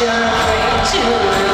you're afraid to